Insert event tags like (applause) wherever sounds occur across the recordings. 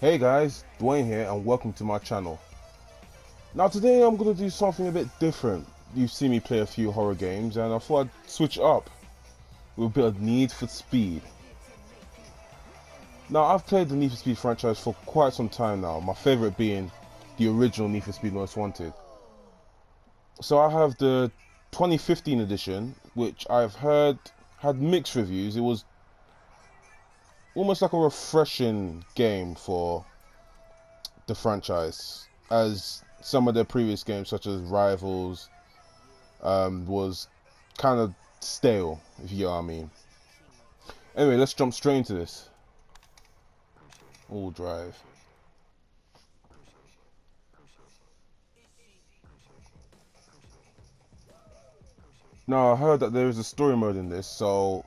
Hey guys, Dwayne here and welcome to my channel. Now today I'm going to do something a bit different. You've seen me play a few horror games and I thought I'd switch up with a bit of Need for Speed. Now I've played the Need for Speed franchise for quite some time now, my favourite being the original Need for Speed Most Wanted. So I have the 2015 edition, which I've heard had mixed reviews. It was almost like a refreshing game for the franchise, as some of their previous games, such as Rivals, um, was kind of stale, if you know what I mean. Anyway, let's jump straight into this. All drive. Now I heard that there is a story mode in this, so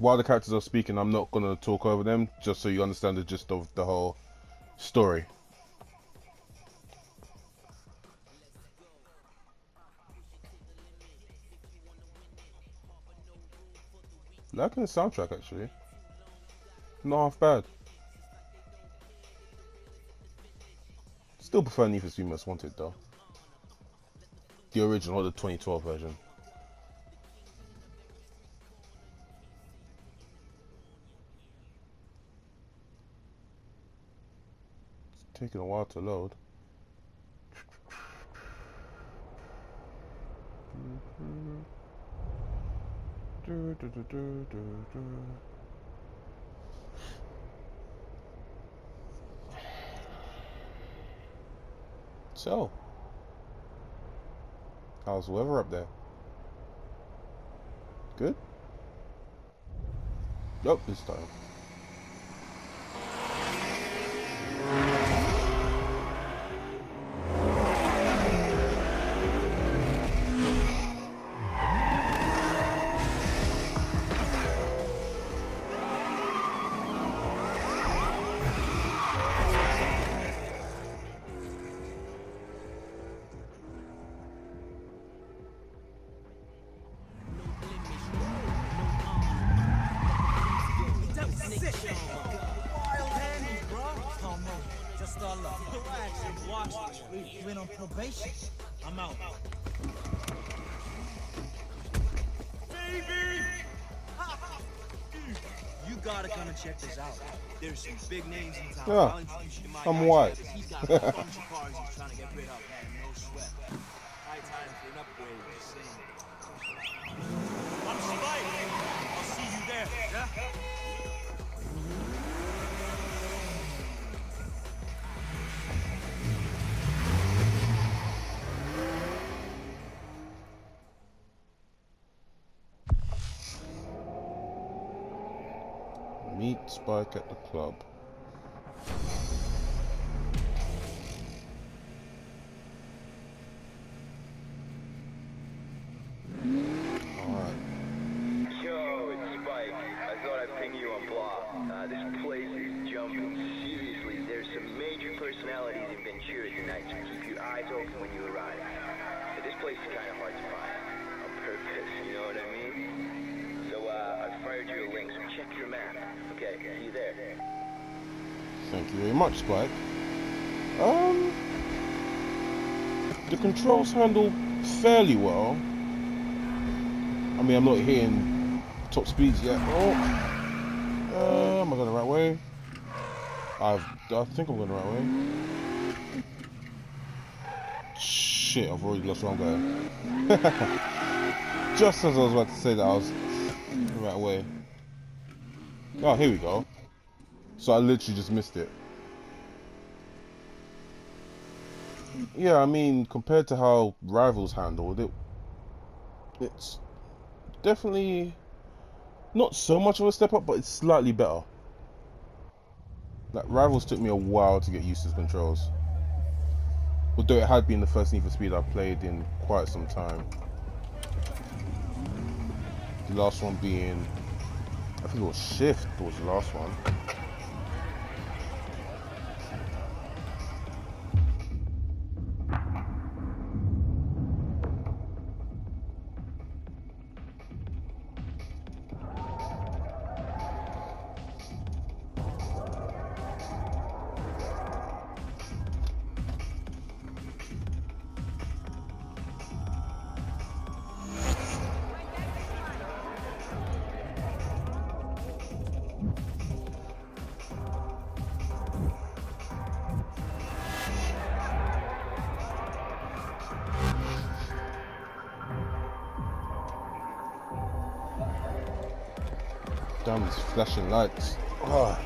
while the characters are speaking, I'm not gonna talk over them, just so you understand the gist of the whole story. Liking the soundtrack actually. Not half bad. Still prefer Need for Speed Most Wanted though. The original or the 2012 version. Taking a while to load. So, how's the weather up there? Good? Nope, this time. On probation. I'm out. Baby! You gotta come and check this out. There's some big names in town. Yeah, I'm white. Spike at the club. Thank you very much, Spike. Um, the controls handle fairly well. I mean, I'm not hitting top speeds yet. Oh, uh, am I going the right way? I've, I think I'm going the right way. Shit, I've already lost where I'm going. Just as I was about to say that, I was the right way. Oh, here we go. So I literally just missed it. Yeah, I mean, compared to how Rivals handled it, it's definitely not so much of a step up, but it's slightly better. Like, Rivals took me a while to get used to the controls. Although it had been the first Need for Speed I've played in quite some time. The last one being, I think it was Shift was the last one. Damn these flashing lights. Oh.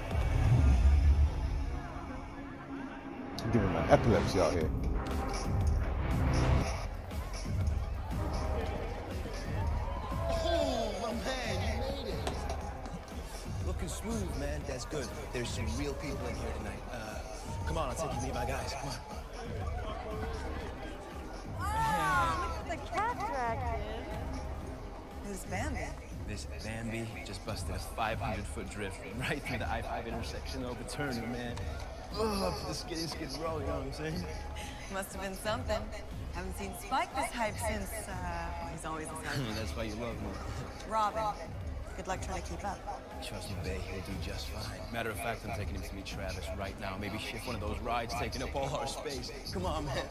I'm giving my epilepsy out here. Oh, my man, you made it. Looking smooth, man. That's good. There's some real people in here tonight. Uh, come on, I'll take you to meet my guys. Come on. Oh, look at the cat track, Who's Bambi? This Bambi just busted a 500 foot drift right through the I-5 intersection over Turner, man. To the skiddy skid row, you know what I'm saying? Must have been something. Haven't seen Spike this hype since, uh, well, he's always this (laughs) hype. That's why you love him. (laughs) Robyn. Good luck trying to keep up. Trust me, Bay, he'll do just fine. Matter of fact, I'm taking him to meet Travis right now. Maybe shift one of those rides taking up all our space. Come on, man.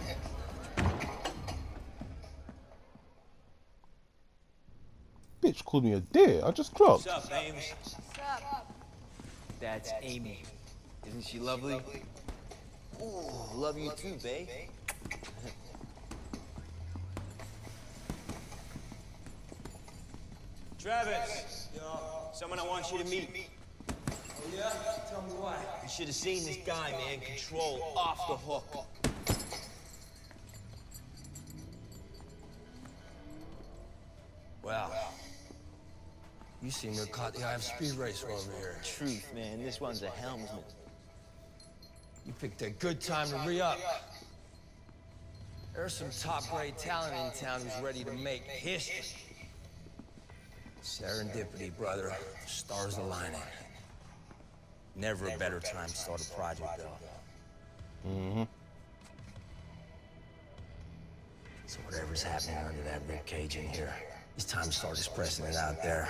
Bitch called me a deer. I just clocked. What's up, Ames? That's Amy. Isn't she lovely? Ooh, love you too, babe. (laughs) Travis, yo, someone I want you to meet. Oh yeah? Tell me why. You should have seen this guy, man. Control off the hook. Well, you seem to have caught the eye of Speed Racer over here. Truth, man. This one's a helmsman. You picked a good time to re-up. There's some top-grade talent in town who's ready to make history. Serendipity, brother. Stars aligning. Never a better time to start a project, though. Mm-hmm. So whatever's happening under that rib cage in here, it's time to start expressing it out there.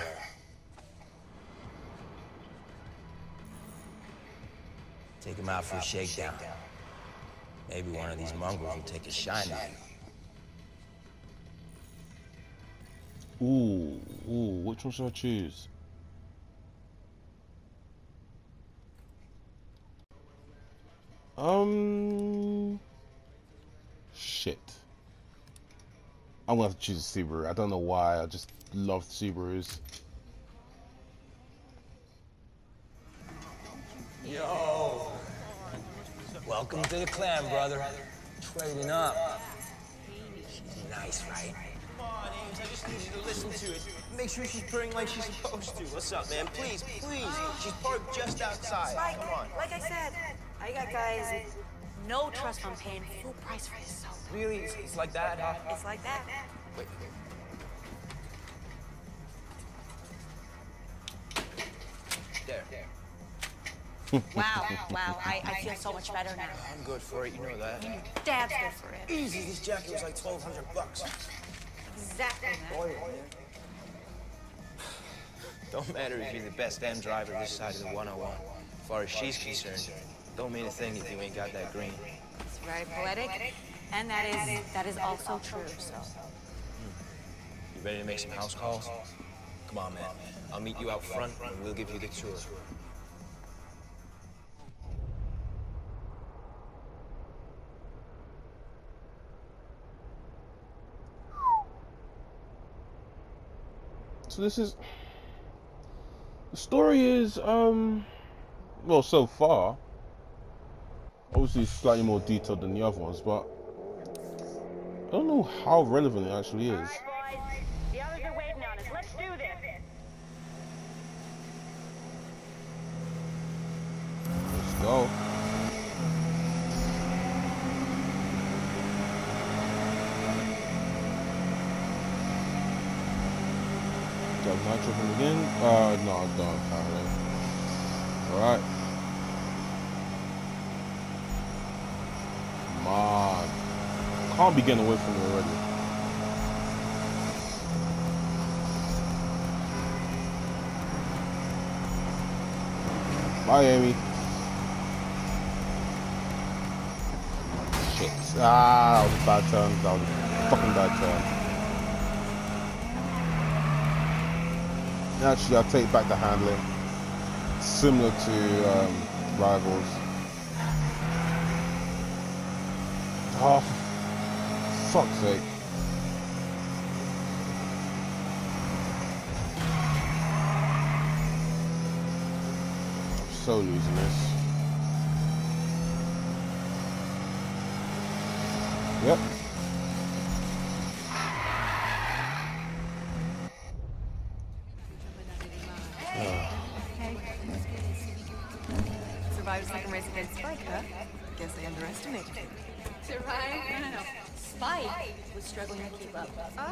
Take him out for a shakedown. Maybe one of these mongrels will take a shine at you. Ooh, ooh, which one should I choose? Um, shit. I'm gonna have to choose a Subaru. I don't know why. I just love Subarus. Yo! Welcome to the clan, brother. Trading up. She's nice, right? Come on, Ames. I just need you to listen to it. Make sure she's purring like she's supposed to. What's up, man? Please, please. She's parked just outside. Spike, Come on. like I said, I got guys no trust fund paying full price for this, so Really? It's, it's like that, huh? it's like that. Wait. There. Wow, wow, I, I feel so much better now. I'm good for it. You know that. Dad's good for it. Easy. This jacket was like 1,200 bucks. Exactly that. (sighs) Don't matter if you're the best M driver this side of the 101. As far as she's concerned, don't mean a thing if you ain't got that green. It's very poetic, and that is that is also true. So You ready to make some house calls? Come on, man. I'll meet you out front and we'll give you the tour. So this is the story is um well so far obviously slightly more detailed than the other ones, but I don't know how relevant it actually is. boys. The others are waiting on us. Let's do this. Let's go. Got nitro from again? Uh, no, I don't apparently. Alright. Come on. Can't be getting away from me already. Bye, Amy. Shit. Ah, that was a bad turn. That was a fucking bad turn. Actually, I'll take back the handling. Similar to um, Rivals. Oh, fuck's sake. so losing this. Yep. Struggling to keep up. Oh.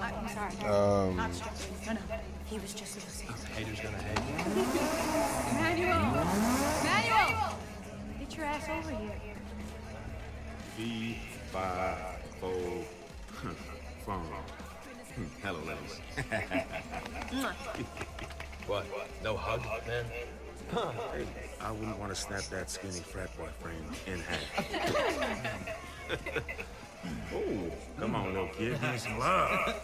I'm sorry. Um, Not struggling. No, no. He was just losing. Haters gonna hate. you. Manuel! Manuel! Get your ass over here. V five phone. Hmm, Hello, ladies. (laughs) What? No hug, man? I wouldn't want to snap that skinny frat boy frame in half. (laughs) oh, come on, little kid, give me some love.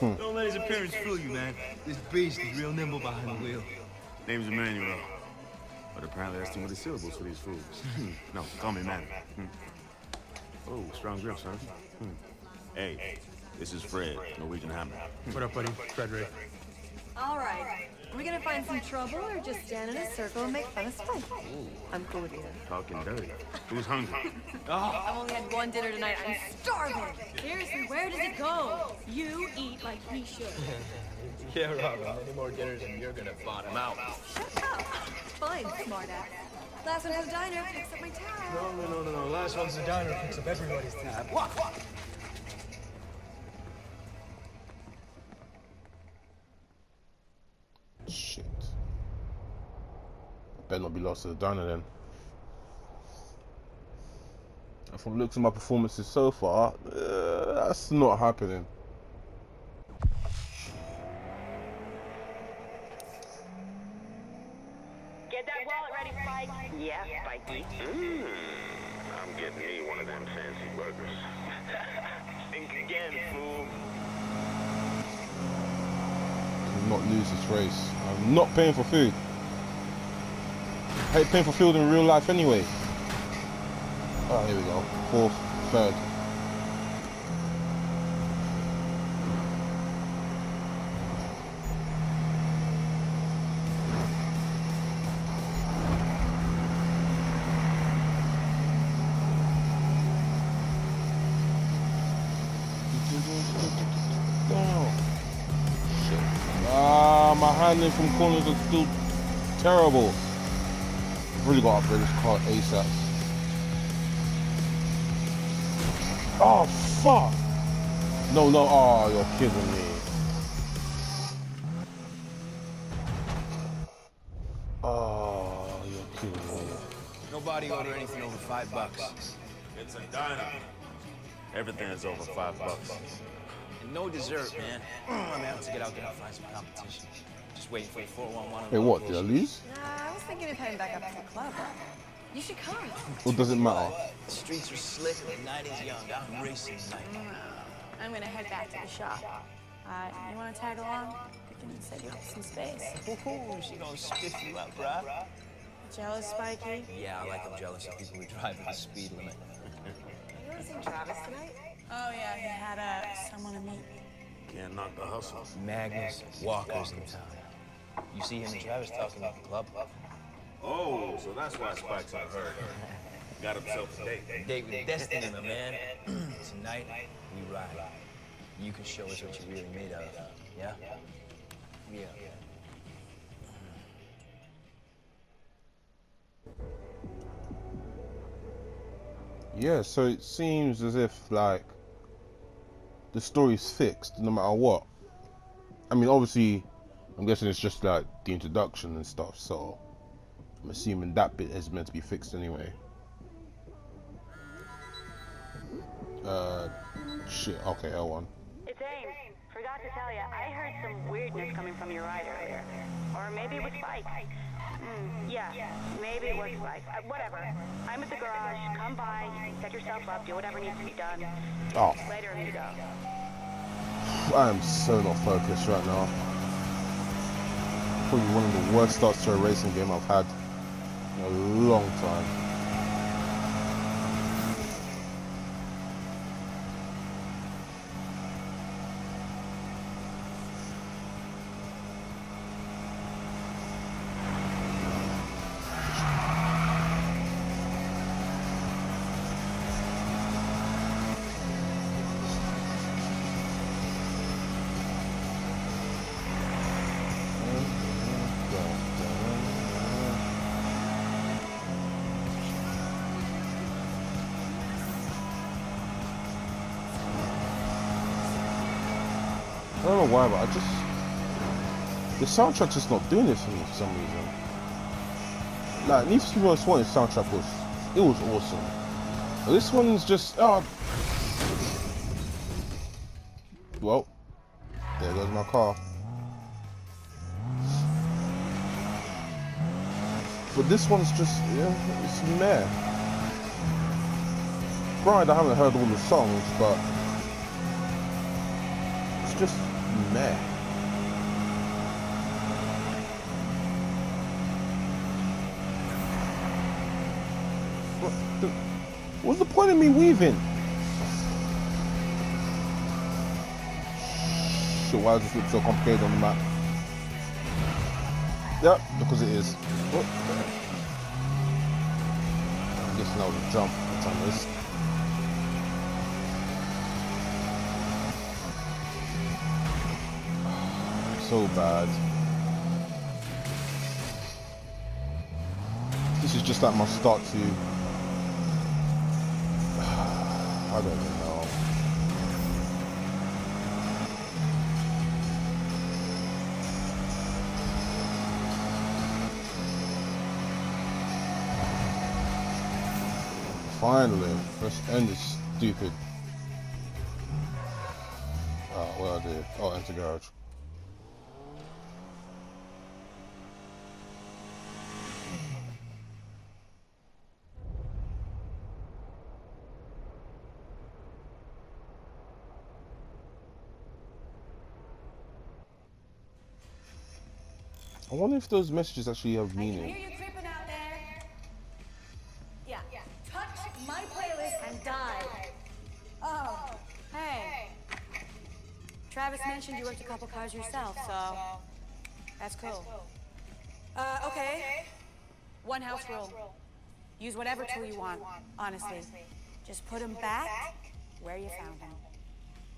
Don't let his appearance fool you, man. This beast is real nimble behind the wheel. Name's Emmanuel. But apparently that's too many syllables for these fools. no, call me man. Hmm. Oh, strong grip, son. Hmm. Hey, this is Fred, Norwegian Hammer. What up, buddy? Frederick. All right. Are we gonna find some trouble or just stand in a circle and make fun of Spike? I'm cool with either. Talking dirty. (laughs) Who's hungry? oh. I've only had one dinner tonight. I'm starving. Seriously, where does it go? You eat like he should. (laughs) Yeah, Robyn. Any more dinners and you're gonna bottom out. Shut up. Fine, smartass. Last one has a diner. Picks up my tab. No, no, no, no, no. Last one's the diner. Picks up everybody's tab. What? What? Shit. Better not be lost to the diner then. And From looks at my performances so far, uh, that's not happening. Get that wallet ready, Spike. Yeah, Spikey. Mmm, I'm getting me one of them fancy burgers. (laughs) Think again, fool. Not lose this race. I'm not paying for food. I hate paying for food in real life anyway. Oh, here we go. Fourth, third. My handling from corners is still terrible. I've really got to upgrade this car ASAP. Oh, fuck! No, no, oh, you're kidding me. Oh, you're kidding me. Nobody order anything over five bucks. It's a diner. Everything is over five bucks. And no dessert, man. Mm, I'm gonna have to get out there and find some competition. Just waiting for the 411. Hey, what? Did I lose? Nah, I was thinking of heading back up to the club. You should come. Or does it matter? The streets are slick and the night is young. I'm racing tonight. I'm gonna head back to the shop. Uh, you wanna tag along? You can said you have some space. Ooh, she gonna spiff you up, bruh. Jealous, Spiky? Yeah, I like I'm jealous of people who drive at the speed limit. You want to see Travis tonight? Oh yeah, he had uh, someone to meet. Can't knock the hustle. Magnus Walker's in town. You see him and Travis talking at the club? Oh, so that's why Spike's on her. Got himself a date. Date with destiny, my man. (clears throat) Tonight, we ride. You can show us what you're really made of. Yeah? Yeah. Yeah, so it seems as if like the story's fixed no matter what. I mean, obviously, I'm guessing it's just like the introduction and stuff, so I'm assuming that bit is meant to be fixed anyway. Uh, shit. Okay, L1. It's Ames. Forgot to tell you, I heard some weirdness coming from your ride earlier. Or maybe it was Spike. Mm, yeah, maybe it was Spike. Uh, whatever. I'm at the garage. Come by, set yourself up, do whatever needs to be done. Oh, Later, amigo. I am so not focused right now. Probably one of the worst starts to a racing game I've had in a long time. Don't know why, but I just the soundtrack's just not doing this for me for some reason. Like Need for Speed Most soundtrack was it was awesome. But this one's just oh well there goes my car. But this one's just yeah, it's meh. Right, I haven't heard all the songs, but it's just meh. What the, what's the point of me weaving? So why does this look so complicated on the map? Yep, because it is. Oh. I'm guessing a jump. I missed. So bad. This is just like my start to. (sighs) I don't know. Finally, let's end this stupid. Oh, what I did? Oh, enter garage. I wonder if those messages actually have I meaning. hear you creeping out there. Yeah. Touch my playlist and die. Oh, hey. Travis mentioned you worked a couple cars yourself, so that's cool. Uh, okay. One house rule. Use whatever tool you want, honestly. Just put them back where you found them.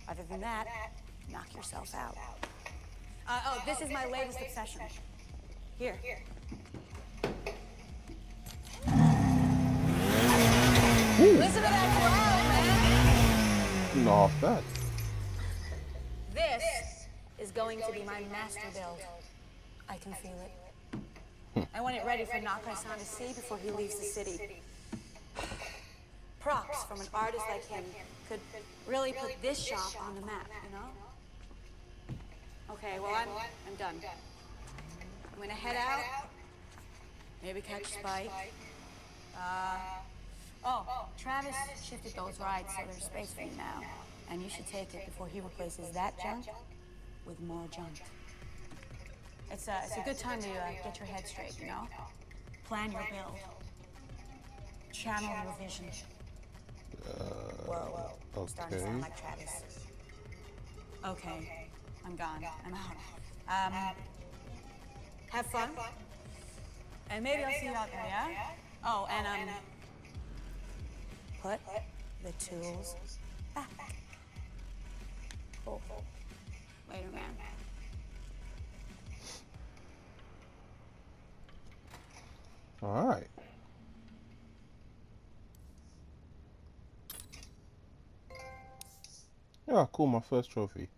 Other than that, knock yourself out. Uh, oh, this is my latest obsession. Here. Here. Listen to that growl, man! Not bad. This is going to be my master build. I can feel it. I want it ready for Nakai-san to see before he leaves the city. Props from an artist like him could really put this shop on the map, you know? Okay, well, I'm, I'm done. I'm gonna head out, maybe catch Spike. Uh, oh, Travis shifted those rides so there's space for you now. And you should take it before he replaces that junk with more junk. It's a, it's a good time to uh, get your head straight, you know? Plan your build. Channel your vision. Whoa, I'm starting to okay. sound like Travis. Okay, I'm gone. I'm out. (laughs) Um, have fun. And maybe I'll see you out there, yeah? Oh, and um, put the tools back. Cool. a minute. All right. Yeah, cool. My first trophy.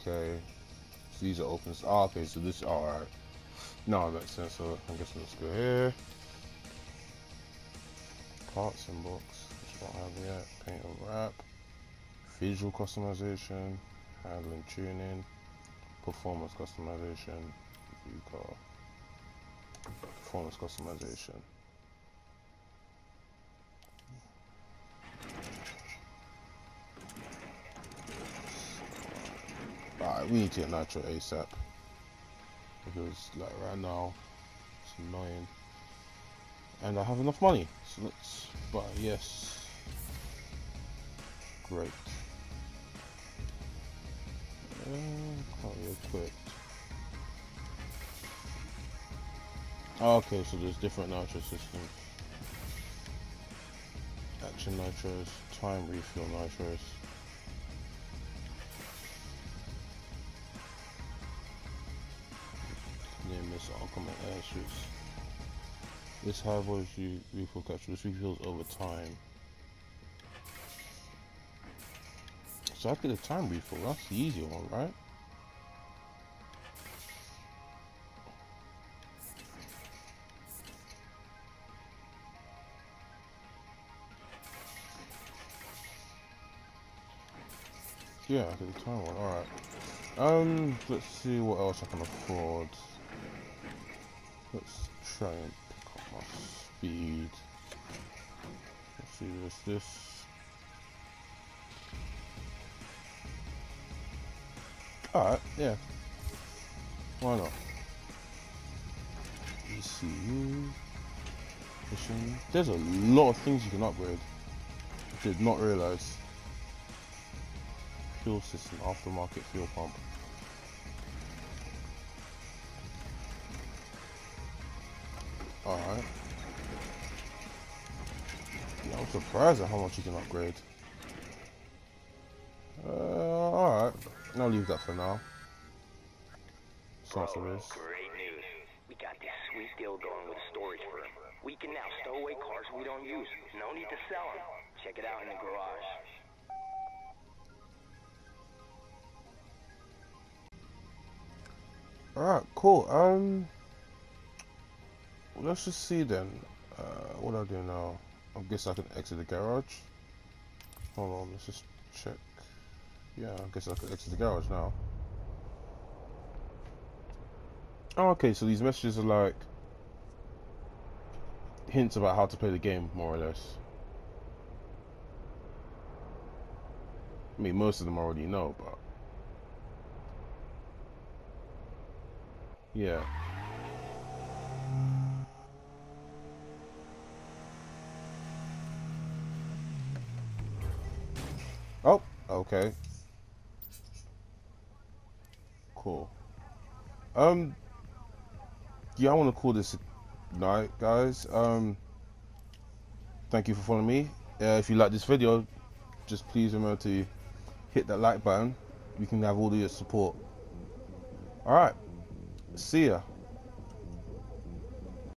Okay. So these are open. Ah, okay. So this. All right. No, that makes sense. So I'm guessing let's go here. Parts and books, which I don't have yet. Paint and wrap visual customization, handling tuning, performance customization, view car, performance customization. We need to get Nitro ASAP. Because like right now, it's annoying. And I have enough money, so let's buy yes. Great. Uh, equipped. Oh, okay, so there's different nitro systems. Action nitros, time refill nitros. Airshoots. This high voltage re- refill capture. This refills over time. So I get a time refill. That's the easier one, right? Yeah, I get the time one. Alright. Um, let's see what else I can afford. Let's try and pick up my speed. Let's see this, this. Alright, yeah. Why not? ECU. Mission. There's a lot of things you can upgrade. Did not realize. Fuel system, aftermarket fuel pump. I'm surprised at how much you can upgrade. Uh, alright. I'll leave that for now. Of this. Great news. We got this sweet deal going with a storage firm. We can now stow away cars we don't use. No need to sell them. Check it out in the garage. Alright, cool. Um, let's just see then. Uh, what do I do now? I guess I can exit the garage. Hold on, let's just check. Yeah, I guess I can exit the garage now. Oh, okay, so these messages are like hints about how to play the game, more or less. I mean, most of them already know, but yeah. Oh, okay. Cool. Um, yeah, I want to call this night, guys. Um, thank you for following me. Uh, if you like this video, just please remember to hit that like button. We can have all your support. All right. See ya.